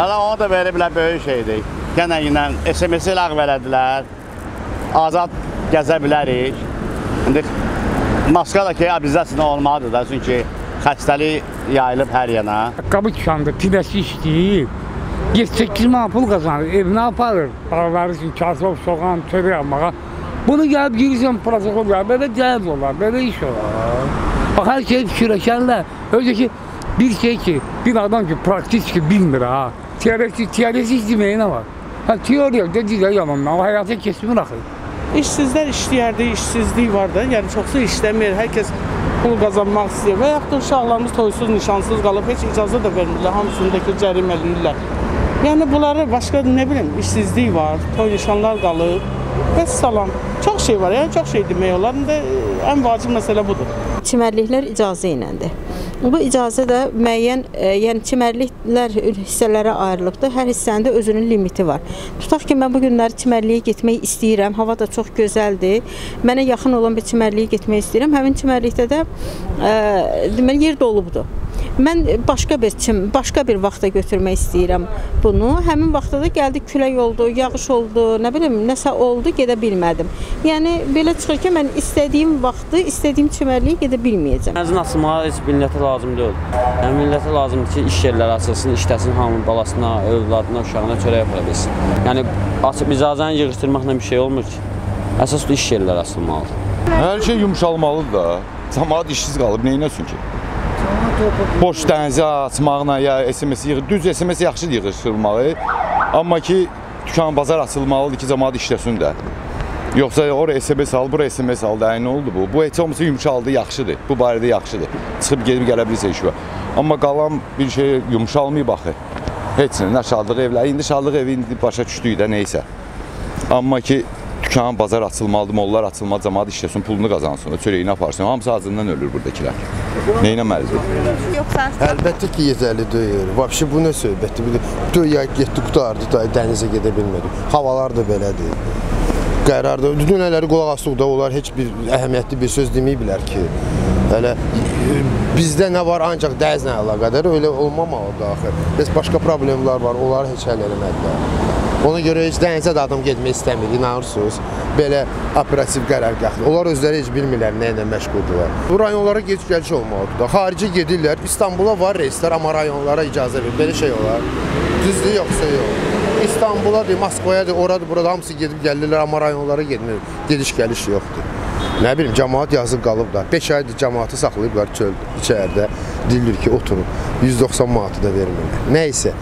Hələ onu da veriblər böyük şeydir. Gənə ilə SMS-i ləğv elədilər. Azad gəzə bilərik. İndi maska da ki, obligasiya olmalıdır da, çünki xəstəlik yayılıb hər yana. Qabı çıxanda pidəsi işləyir. 7-8 manat pul qazanır, evinə aparır. Bağları üçün kasıb, soğan, çörək almağa. Bunu gəlib girirsən protokol ya, belə cəhəz olar, belə iş olar. Bax, hər şey fikirləşənlər, özü ki, bir şey ki, bir adam ki, praktik ki, bilmir ha. Teorisi deməyə nə var? Ha, teoriya dedikləri yalanlar, amma həyata keçmir axı. İşsizlər işləyərdi, işsizlik var da, yəni çoxsu işləmir, hər kəs pul qazanmaq istəyir və yaxud da uşaqlarımız toysuz, nişansız qalıb, heç icazə də vermirlər, hamısını da ki, cərimələyirlər. Yəni bunları başqa nə bilim, işsizlik var, toy nişanlar qalıb. Və salam. Çox şey var, yəni çox şey demək olar. İndi ən vacib məsələ budur. Çimərliklər icazə iləndir. Bu icazə də müəyyən, e, yəni çimərliklər hissələrə ayrılıbdır. Hər hissənin də özünün limiti var. Tutaq ki, mən bu günləri çimərliyə getmək istəyirəm. Hava da çox gözəldir. Mənə yaxın olan bir çimərliyə getmək istəyirəm. Həmin çimərlikdə də e, deməli yer dolubdur. Mən başqa bir çim, başqa bir vaxta götürmək istəyirəm bunu. Həmin vaxtda da gəldi külək oldu, yağış oldu, nə bilim, nəsə oldu, gedə bilmədim. Yəni belə çıxır ki, mən istədiyim vaxtı, istədiyim çimərliyə gedə bilməyəcəm. Məzun açılmağa heç millətə lazım deyil. Yəni millətə lazımdır ki, iş yerləri açılsın, işləsin hamının balasına, övladına, uşağına çörək apara bilsin. Yəni açıb icazəni yığışdırmaqla bir şey olmur ki. Əsas iş yerləri açılmalıdır. Hər şey yumşalmalıdır da. Cəmaət işsiz qalıb, nə etsin ki? Boş dənizə açmaqla ya SMS yığır, düz SMS yaxşıdır yığışdırılmalı. Amma ki, dükan bazar açılmalıdır ki, cəmaət işləsin də. Yoxsa ora SMS al, bura SMS al da, nə oldu bu? Bu heç olmasa yumşaldı, yaxşıdır. Bu barədə yaxşıdır. Çıxıb gedib gələ bilirsə iş var. Amma qalan bir şey yumşalmayıb axı. Heç nə, nə şadlıq evləri. İndi şadlıq evi indi başa düşdük də nəysə. Amma ki, dükan, bazar açılmalıdır, mollar açılmalı, cəmaət işləsin, pulunu qazansın, çörəyini aparsın. Hamısı acından ölür buradakilər. Nə etməlidir? Əlbəttə ki, yetərli deyil. Vəbşi bu nə söhbətdir? Bu döyə getdi, qutardı da dənizə gedə bilmədi. Havalar da belədir. Qərarda dünələri qulaq asdıqda onlar heç bir əhəmiyyətli bir söz deməyiblər ki, hələ e, bizdə nə var ancaq dənizlə əlaqədar elə olmamalıdır axı. Bəs başqa problemlər var, onları heç həll eləmədilər. Ona görə heç dənizə də adam getmək istəmir, inanırsınız. Belə operativ qərargahdır. Onlar özləri heç bilmirlər nə ilə məşğuldurlar. Bu rayonlara gediş-gəliş olmalıdır da. Xarici gedirlər, İstanbula var reyslər, amma rayonlara icazə verir. Belə şey olar. Düzdür yoxsa yox. İstanbula da, Moskvaya da, oradır, burada hamısı gedib gəlirlər, amma rayonlara getmir. Gediş-gəliş yoxdur. Nə bilim, cəmaət yazıb qalıb da. 5 aydır cəmaatı saxlayıblar çöl içəridə. Deyilir ki, oturun. 190 manatı da vermirlər. Nə isə